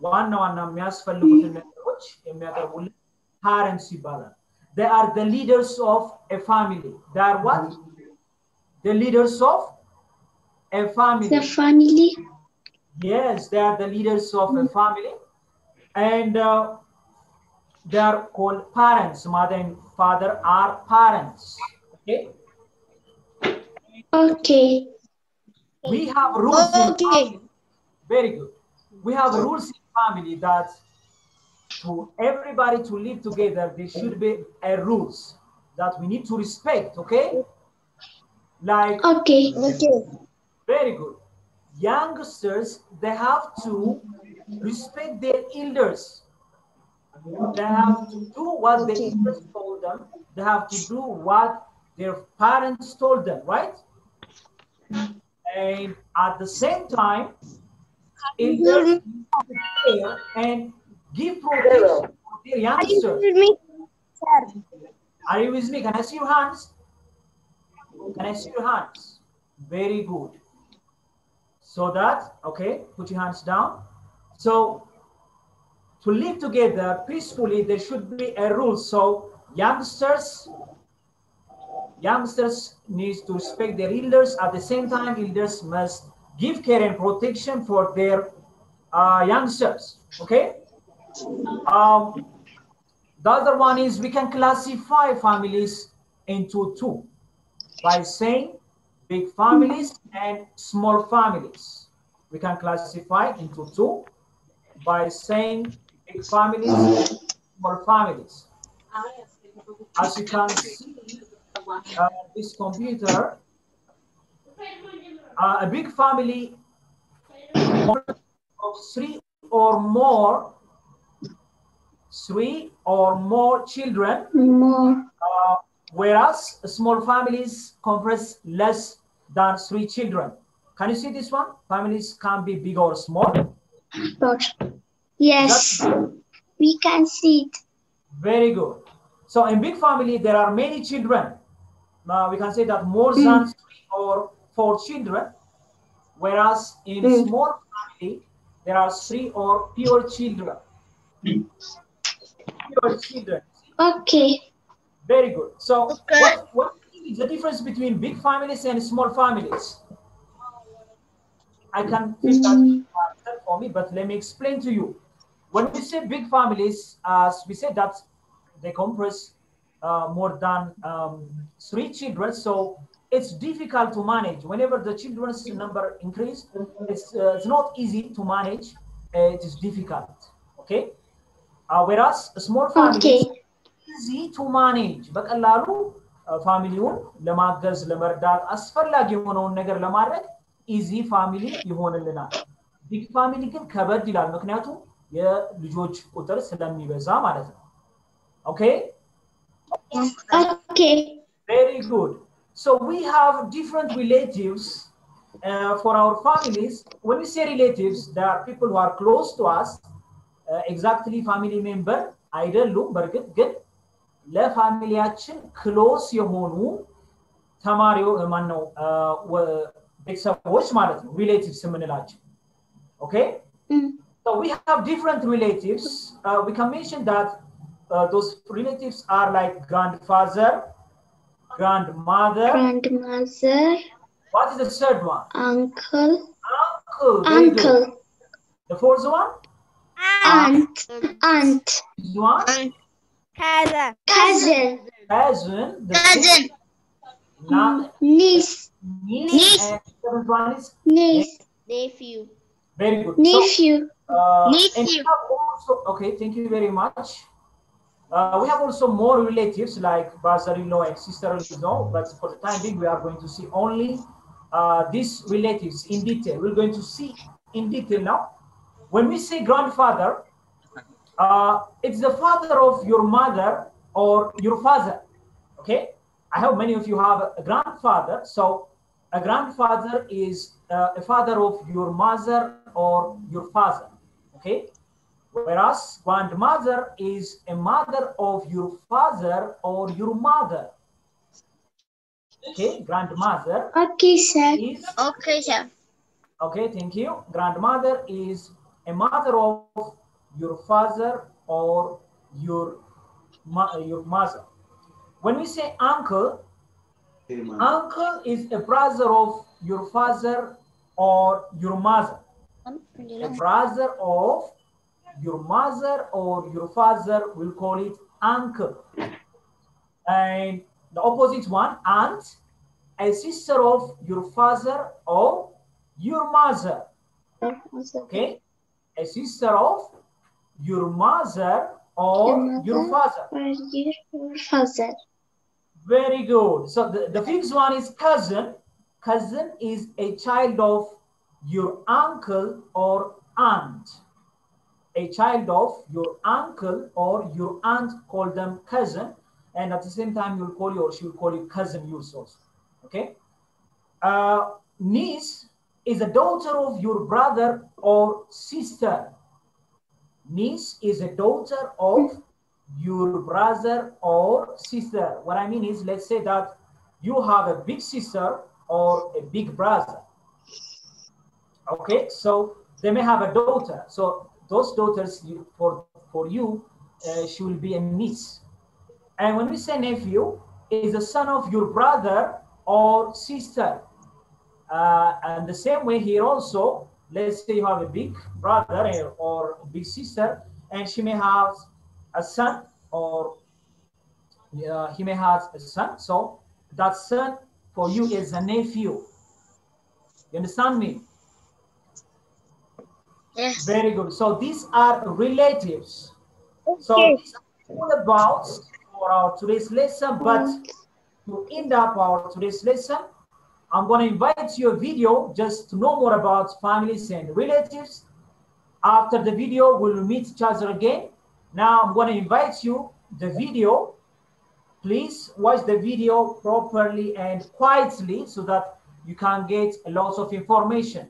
ዋና ዋና የሚያስፈልጉትን ነገሮች የሚያቀርቡልን ፓረንትስ ይባላል። They are the leaders of a family. They are what? The leaders of a family. The family. Yes, they are the leaders of a family. And uh, they are called parents. Mother and father are parents. Okay. Okay. We have rules. in Okay. family. Very good. We have rules in family that to everybody to live together, there should be a rules that we need to respect. Okay. Like Okay. Okay. Very good. Youngsters, they have to respect their elders. They have to do what the elders told them. They have to do what their parents told them, right? And at the same time, elders need to care and give protection to their youngsters. Are you with me? Can I see your hands? Can I see your hands? Very good. So that, okay, put your hands down. So to live together peacefully, there should be a rule. So youngsters, youngsters needs to respect their elders. At the same time, elders must give care and protection for their uh, youngsters. Okay. Um, the other one is we can classify families into two by saying big families and small families. We can classify into two by saying big families and small families. As you can see, uh, this computer, uh, a big family of three or more, three or more children More. uh, whereas small families compress less than three children. Can you see this one? Families can be big or small. Yes, we can see it. Very good. So in big family, there are many children. Now we can say that more than three or four children, whereas in Mm. small family, there are three or fewer children. Fewer children. Okay. Very good. So Okay. what, what is the difference between big families and small families? I can think that for me, but let me explain to you. When we say big families, as we said that they compress uh, more than um, three children, so it's difficult to manage. Whenever the children's number increase, it's, uh, it's not easy to manage. Uh, it is difficult. Okay. Uh, whereas small families, Okay. easy to manage በቀላሉ ፋሚሊውን ለማገዝ ለመርዳት አስፈላጊ የሆነውን ነገር ለማድረግ ኢዚ ፋሚሊ ይሆንልናል። ቢግ ፋሚሊ ግን ከበድ ይላል፣ ምክንያቱም የልጆች ቁጥር ስለሚበዛ ማለት ነው። ኦኬ Okay. Very good. So we have different relatives uh, for our families. When we say relatives, there are people who are close to us. Uh, exactly family member አይደሉም። በእርግጥ ግን ለፋሚሊያችን ክሎስ የሆኑ ተማሪው ማን ነው ቤተሰቦች ማለት ነው ሪሌቲቭስ የምንላቸው ኦኬ Mm. So we have different relatives. Uh, we can mention that uh, those relatives are like grandfather, grandmother. Grandmother, What is the third one? uncle, Uncle. Very good. uncle, The fourth one? aunt, aunt, This one? Cousin. cousin, Cousin. Cousin. sixth- Not niece, niece. Niece. And seventh one is niece, Nephew. very good. nephew, So, uh, Nephew. and also, okay, thank you very much. Uh, we have also more relatives like brother-in-law and sister-in-law, but for the time being, we are going to see only uh, these relatives in detail. We're going to see in detail now. When we say grandfather, uh, it's the father of your mother or your father. Okay, I hope many of you have a grandfather. So a grandfather is uh, a father of your mother or your father. Okay, whereas grandmother is a mother of your father or your mother. Okay, grandmother okay, sir, is okay, sir, Okay, thank you. Grandmother is a mother of your father or your your mother. When we say uncle, uncle is a brother of your father or your mother. A brother of your mother or your father will call it uncle. And the opposite one, aunt, a sister of your father or your mother. Okay? A sister of your mother or Your your mother. father. Or your father. Very good. So the, the fifth one is cousin. Cousin is a child of your uncle or aunt. A child of your uncle or your aunt, call them cousin. And at the same time, you'll call you or she will call you cousin use also. Okay? Uh, niece is a daughter of your brother or sister. Niece is a daughter of your brother or sister. What I mean is, let's say that you have a big sister or a big brother. Okay, so they may have a daughter. So those daughters you, for for you, uh, she will be a niece. And when we say nephew, is the son of your brother or sister. Uh, and the same way here also, let's say you have a big brother or big sister, and she may have a son or uh, he may have a son. So that son for you is a nephew. You understand me? Yes. Very good. So these are relatives. So Okay. these are all about for our today's lesson, but mm-hmm. to end up our today's lesson, I'm going to invite you a video just to know more about families and relatives. After the video, we'll meet each other again. Now I'm going to invite you the video. Please watch the video properly and quietly so that you can get a lot of information.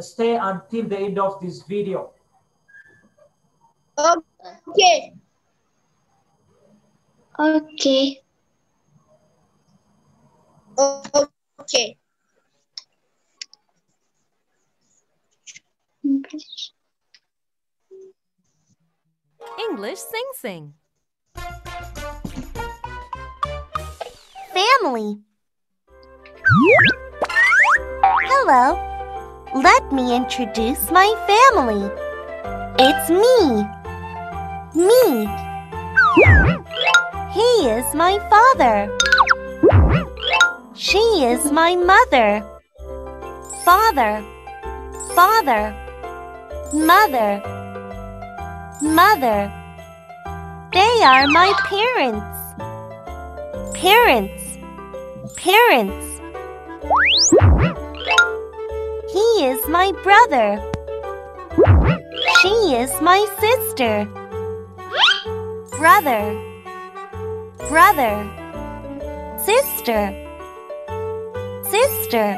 Stay until the end of this video. Oh, okay. Okay. Okay. English Sing Sing. Family. Hello. Let me introduce my family. It's me. Me. He is my father. She is my mother. Father. Father. Mother. Mother. They are my parents. Parents. Parents. He is my brother. She is my sister. Brother. Brother. Sister. Sister.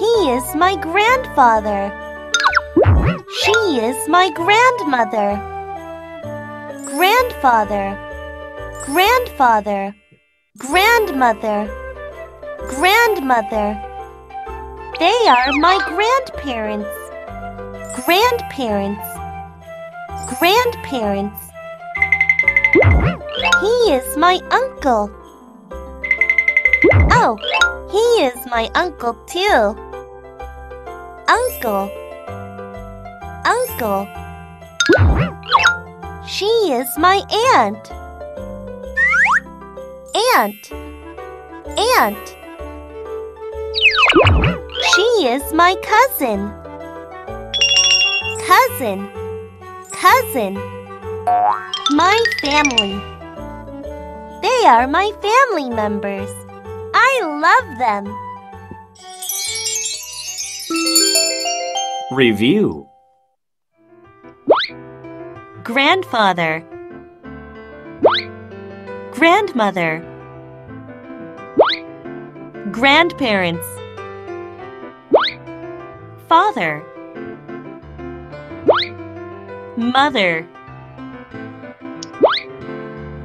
He is my grandfather. She is my grandmother. Grandfather. Grandfather. Grandmother. Grandmother. They are my grandparents. Grandparents. Grandparents. He is my uncle. Oh, he is my uncle too. Uncle. Uncle. She is my aunt. Aunt. Aunt. She is my cousin. Cousin. Cousin. My family. They are my family members. I love them. Review Grandfather. Grandmother. Grandparents. Father. Mother.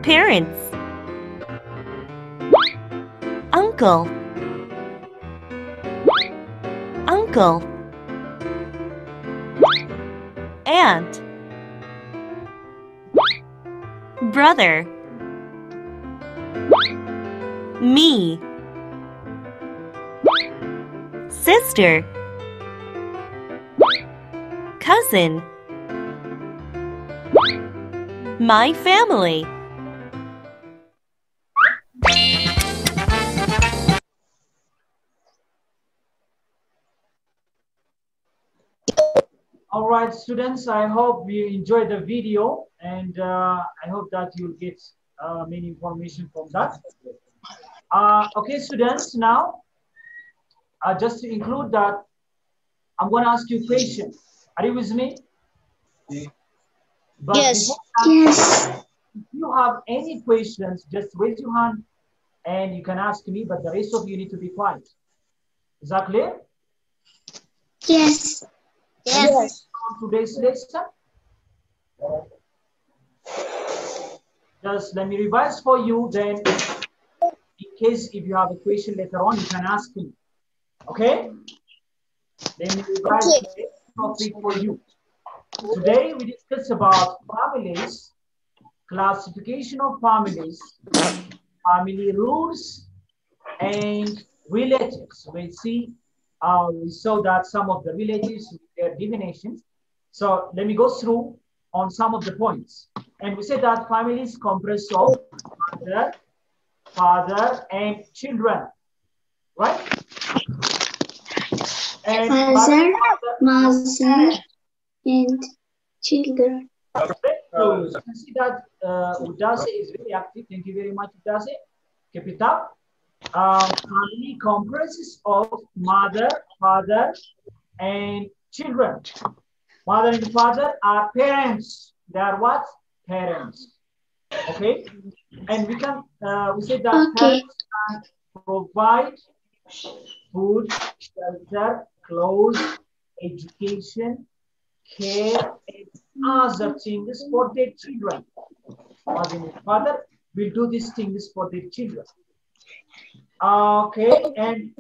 Parents. Uncle. Uncle. aunt, brother, me, sister, cousin, my family. All right, students, I hope you enjoyed the video and uh, I hope that you'll get uh, many information from that. Uh, okay, students, now, uh, just to include that, I'm going to ask you a question. Are you with me? But Yes. before Yes. If you have any questions, just raise your hand and you can ask me, but the rest of you need to be quiet. Is that clear? Yes. Yes. On today's lesson. Just let me revise for you, then in case if you have a question later on, you can ask me. Okay? Let me revise Okay. Topic for you. Today we discuss about families, classification of families, family rules, and relatives. We see, uh, we saw that some of the relatives, their definitions. So let me go through on some of the points. And we said that families comprise of mother, father, and children, right? And Father, father- Mother and children. Perfect. So you can see that uh, Udase is very active. Thank you very much, Udase. Keep it up. Um, family comprises of mother, father, and children. Mother and father are parents. They are what? Parents. Okay. And we can uh, we say that Okay. parents can provide food, shelter, clothes, education, care, and other things for their children. Mother and father will do these things for their children. Okay, and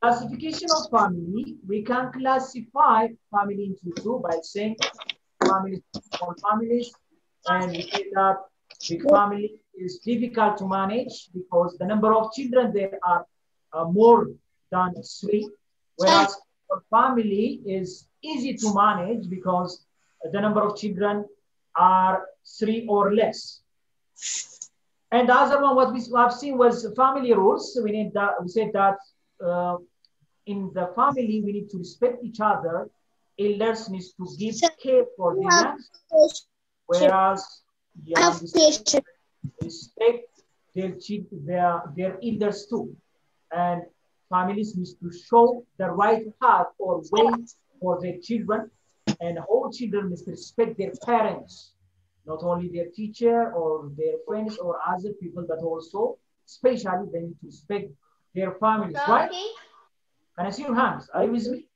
classification of family, we can classify family into two by saying families, small families, and we say that big family is difficult to manage because the number of children there are uh, more than three, whereas for family is easy to manage because the number of children are three or less. And the other one, what we have seen was family rules. We need that. We said that uh, in the family we need to respect each other. Elders needs to give care for the young, whereas young respect their their elders too, and families need to show the right path or way for their children, and all children must respect their parents, not only their teacher or their friends or other people, but also especially they need to respect their families, right? Can I see your hands? Are you with me?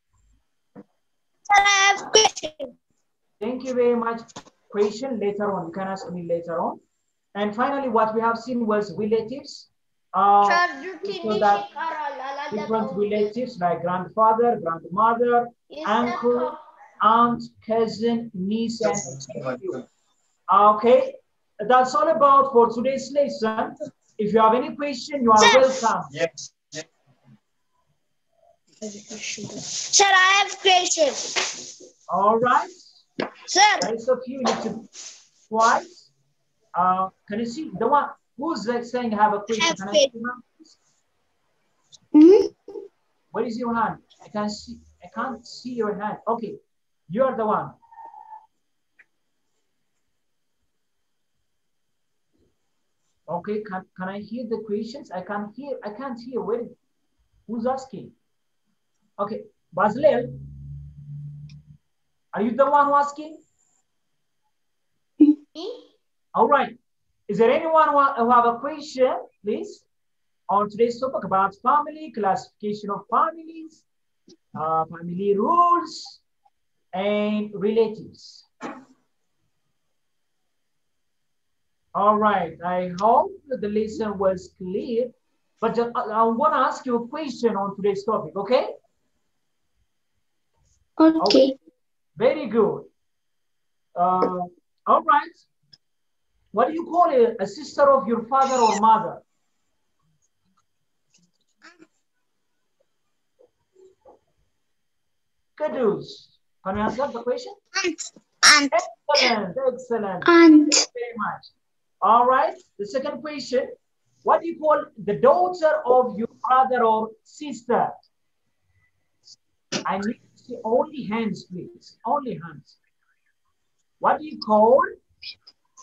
I have question. Thank you very much. Question later on. You can ask me later on. And finally, what we have seen was relatives. Uh, so that different relatives like grandfather, grandmother, uncle, aunt, cousin, niece, and nephew. Okay, that's all about for today's lesson. If you have any question, you are welcome. Yes. Sir, I have question. All right. Sir, Rest of you need to twice. Uh, can you see the one who's saying have a question? Have Can I see faith. your hand, please? Hmm? Where is your hand? I can't see. I can't see your hand. Okay, you are the one. Okay, can, can I hear the questions? I can't hear. I can't hear. Where? Who's asking? Okay, Basilel, are you the one asking? All right. Is there anyone who who have a question, please, on today's topic about family, classification of families, uh, family rules, and relatives? All right. I hope that the lesson was clear, but just, I, want to ask you a question on today's topic, okay? Okay. Very good. Uh, all right. What do you call a, a sister of your father or mother? Kudus. Can you answer the question? Aunt. Aunt. Excellent, excellent. Aunt. Thank you very much. All right. The second question. What do you call the daughter of your brother or sister? I need to see only hands, please. Only hands. What do you call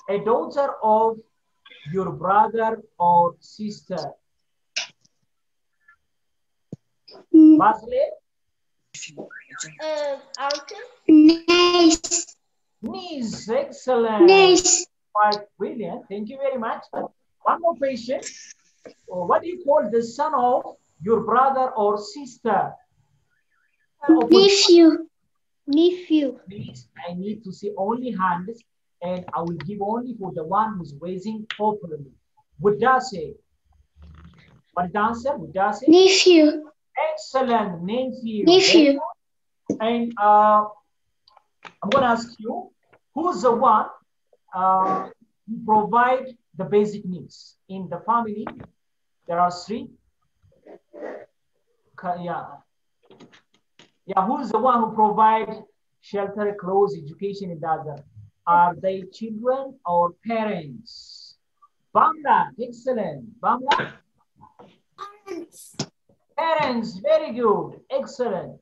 a daughter of your brother or sister? Mm, Basley? Uh, uncle. Nice. Niece. Excellent. Nice. Quite brilliant. Thank you very much. One more question. Uh, What do you call the son of your brother or sister? Nephew. Nephew. Please, I need to see only hands and I will give only for the one who's raising properly. Budase. What is the answer? Budase. Nephew. Excellent. Nephew. Nephew. And uh, I'm going to ask you, who's the one uh, who provide the basic needs in the family? There are three. Yeah. Yeah, who's the one who provide shelter, clothes, education, and other? Are they children or parents? Bamla, excellent. Bamla? Parents. Parents, very good, excellent.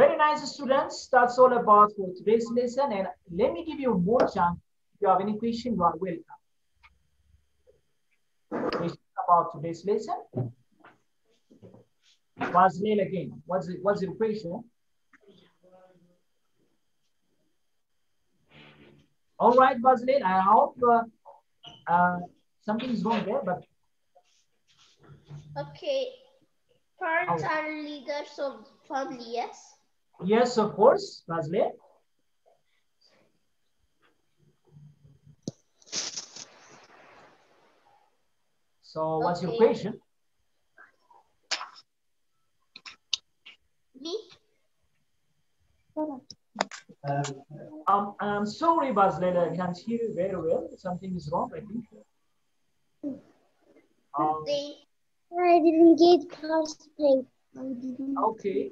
Very nice students. That's all about for today's lesson. And let me give you more chance. If you have any question, you are welcome. Question about today's lesson. Basil again. What's it, what's your question? All right, Basil. I hope uh, uh, something is wrong there, but Okay. Parents are leaders of family, yes? Yes, of course, Basil. So what's your question? Me? Um, I'm sorry, Basil, I can't hear you very well. Something is wrong, I think. Um, I didn't get participate. I didn't. okay.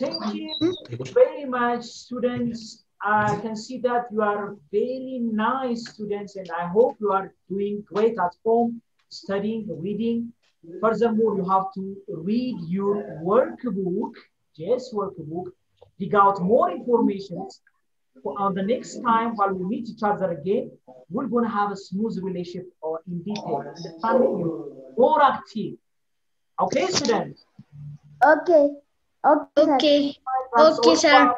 Mm-hmm. Thank you very much, students. I can see that you are very nice students, and I hope you are doing great at home, studying, reading. Furthermore, you have to read your workbook, yes, workbook, dig out more information. On the next time, while we meet each other again, we're going to have a smooth relationship or in detail. Understanding you more active. Okay, students? Okay. Okay. Okay. Sir.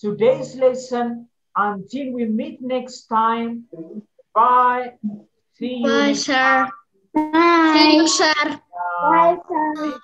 Today's lesson. Until we meet next time. Bye. See you. Bye, sir. Bye. See you, sir. Bye, sir.